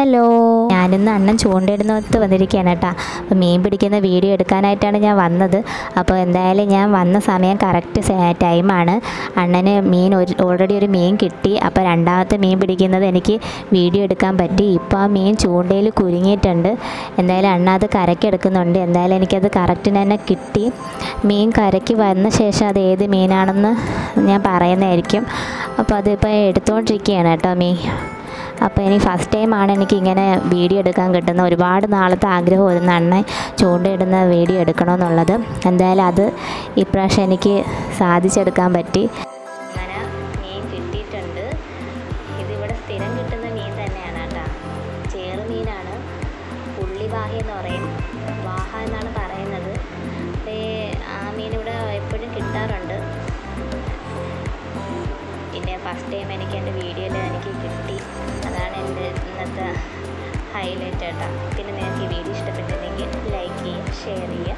Hello. ഞാനിന്ന് അണ്ണൻ ചൂണ്ടയിടുന്നിടത്ത് വന്നിരിക്കുകയാണ് കേട്ടോ. അപ്പോൾ മീൻ പിടിക്കുന്ന വീഡിയോ എടുക്കാനായിട്ടാണ് ഞാൻ വന്നത്. അപ്പോൾ എന്തായാലും ഞാൻ വന്ന സമയം കറക്റ്റ് ടൈമാണ് അണ്ണന് മീൻ ഒരു ഓൾറെഡി ഒരു മീൻ കിട്ടി. അപ്പോൾ രണ്ടാമത്തെ മീൻ പിടിക്കുന്നത് എനിക്ക് വീഡിയോ എടുക്കാൻ പറ്റി. ഇപ്പോൾ ആ മീൻ ചൂണ്ടയിൽ കുരുങ്ങിയിട്ടുണ്ട്. എന്തായാലും അണ്ണ അത് കരയ്ക്ക് എടുക്കുന്നുണ്ട്. എന്തായാലും എനിക്കത് കറക്റ്റിന് തന്നെ കിട്ടി. മീൻ കരയ്ക്ക് വന്ന ശേഷം അത് ഏത് മീനാണെന്ന് ഞാൻ പറയുന്നതായിരിക്കും. അപ്പോൾ അതിപ്പോൾ എടുത്തുകൊണ്ടിരിക്കുകയാണ് കേട്ടോ മീൻ. അപ്പോൾ ഇനി ഫസ്റ്റ് ടൈമാണ് എനിക്ക് ഇങ്ങനെ വീഡിയോ എടുക്കാൻ കിട്ടുന്ന ഒരുപാട് നാളത്തെ ആഗ്രഹമായിരുന്നു അണ്ണൻ ചൂണ്ടയിടുന്ന വീഡിയോ എടുക്കണമെന്നുള്ളത്. എന്തായാലും അത് ഇപ്രാവശ്യം എനിക്ക് സാധിച്ചെടുക്കാൻ പറ്റി. മീൻ കിട്ടിയിട്ടുണ്ട്. ഇതിവിടെ കിട്ടുന്ന എന്ന് പറയും. ഫസ്റ്റ് ടൈം എനിക്ക് എന്റെ വീഡിയോയിൽ എനിക്ക് കിട്ടി. അതാണ് എന്റെ ഇന്നത്തെ ഹൈലൈറ്റ് കേട്ടോ പിന്നെ നിങ്ങൾക്ക് ഈ വീഡിയോ ഇഷ്ടപ്പെട്ടിട്ടുണ്ടെങ്കിൽ ലൈക്ക് ചെയ്യുക ഷെയർ ചെയ്യുക